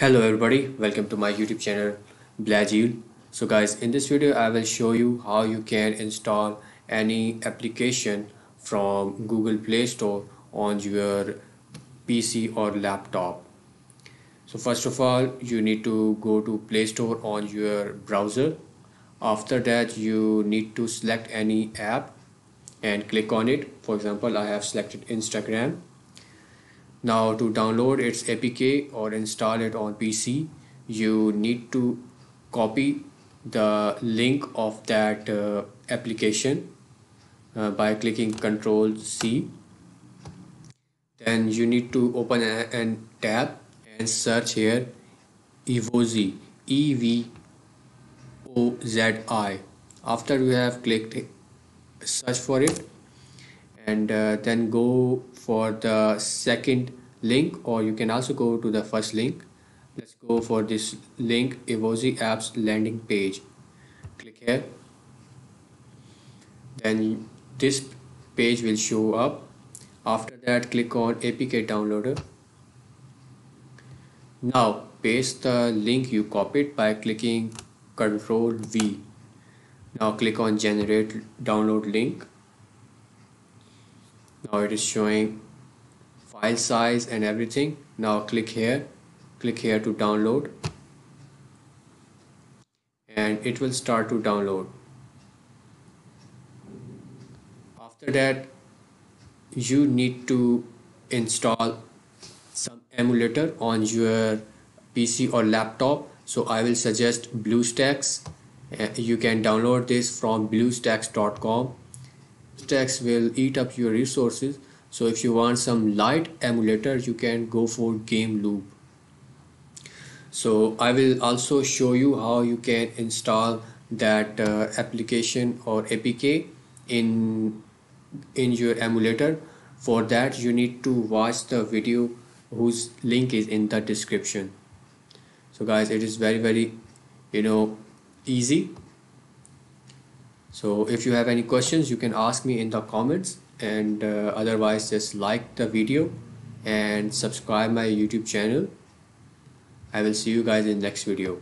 Hello everybody, welcome to my YouTube channel BlehJeel. So guys, in this video I will show you how you can install any application from Google Play Store on your PC or laptop. So first of all, you need to go to Play Store on your browser. After that, you need to select any app and click on it. For example, I have selected Instagram now to download its APK or install it on PC, you need to copy the link of that uh, application uh, by clicking Control C. Then you need to open a, a tab and search here Evozi E V O Z I. After you have clicked search for it and uh, then go for the second link or you can also go to the first link. Let's go for this link evozi apps landing page. Click here. Then this page will show up. After that click on apk downloader. Now paste the link you copied by clicking Ctrl V. Now click on generate download link now it is showing file size and everything. Now click here. Click here to download. And it will start to download. After that you need to install some emulator on your PC or laptop. So I will suggest BlueStacks. Uh, you can download this from bluestacks.com stacks will eat up your resources. So if you want some light emulator you can go for game loop. So I will also show you how you can install that uh, application or APK in in your emulator. For that you need to watch the video whose link is in the description. So guys it is very very you know easy so if you have any questions you can ask me in the comments. And uh, otherwise just like the video and subscribe my youtube channel. I will see you guys in next video.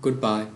Goodbye